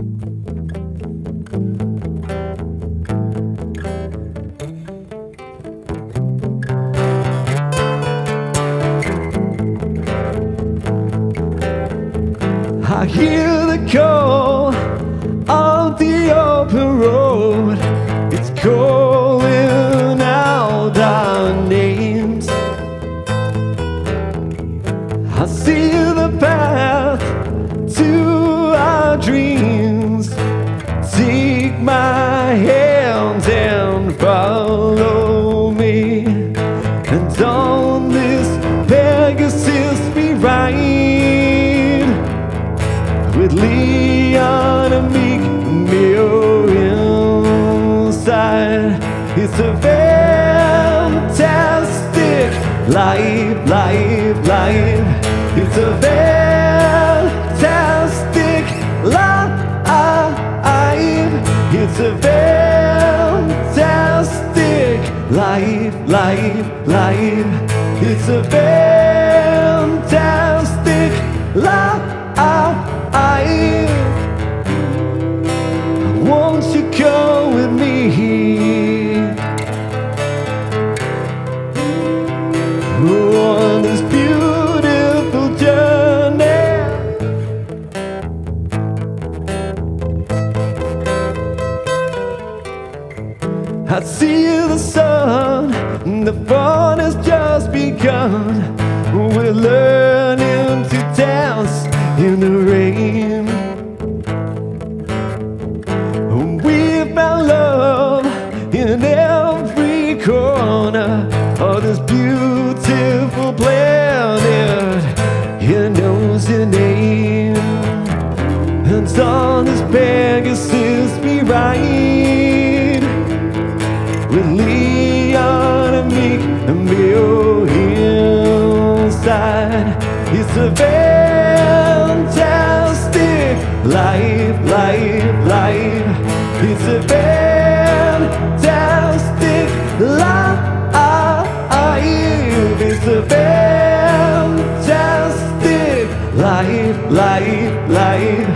I hear the call of the open road. It's calling out our names. I see the path with Leon and Miek Mill inside. It's a fantastic life, life, life. It's a fantastic life. It's a fantastic life, life, life. It's a fantastic See the sun, the fun has just begun. We're learning to dance in the rain. We found love in every corner of this beautiful planet. It knows your name. And on this Pegasus inside. It's a fantastic life, life, life. It's a fantastic life. It's a fantastic life, life, life.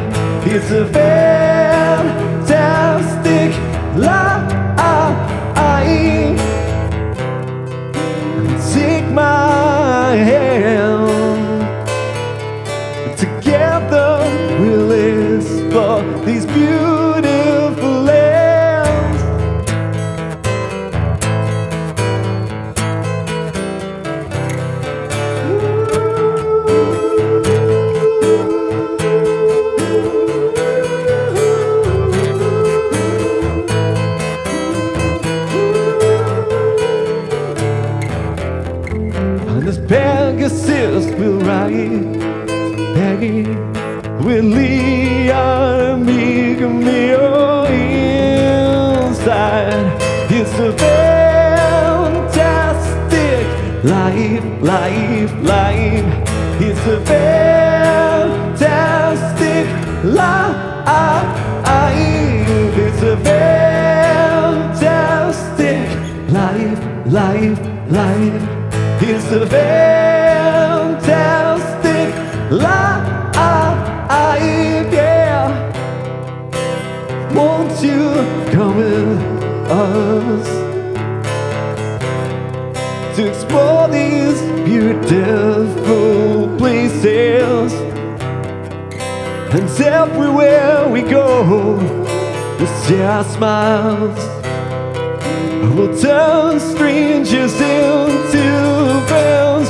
It's a fantastic Pegasus we'll ride, Peggy, with Leon, Mio inside. It's a fantastic life, life, life. It's a fantastic life. It's a fantastic life, life, life. It's a fantastic life, yeah. Won't you come with us to explore these beautiful places? And everywhere we go, we see our smiles. We'll turn strangers into filled